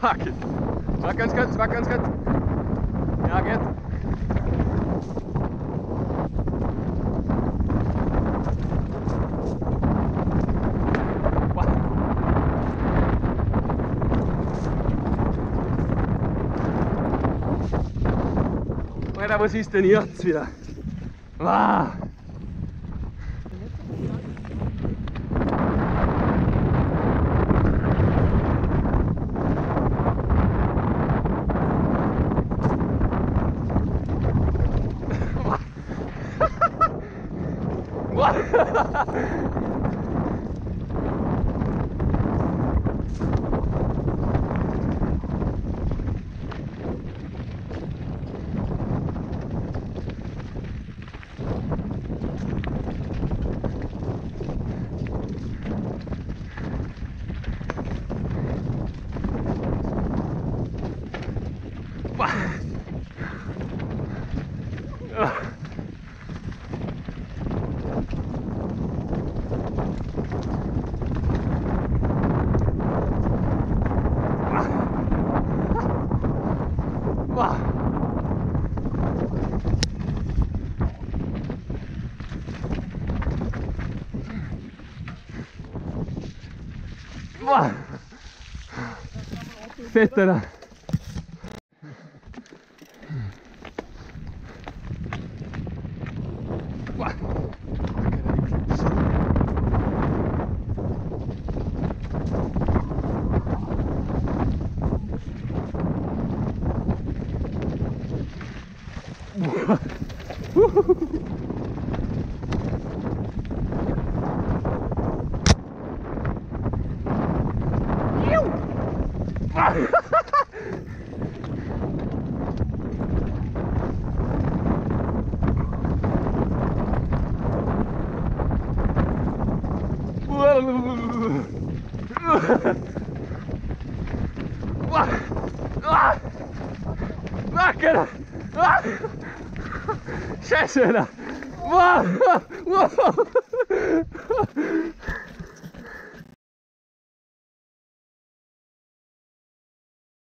Fuck it. War ganz kurz, war ganz kurz. Ja, geht. Alter, was ist denn jetzt wieder? Wow. What? Fette da. Ah, cara! Ah! 晒晒的，哇哈，哇哈哈。